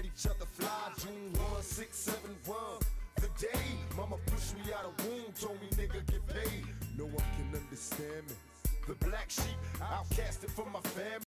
let each other fly June 1, 6, 7, 1. The day mama pushed me out of womb, told me nigga get paid. No one can understand me. The black sheep, outcasted from my family.